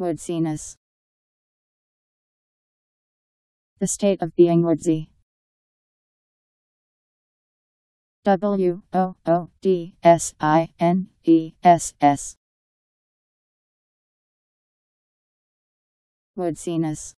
Woodsiness. The state of being woodsy. W O O D S I N E S S. Woodsiness.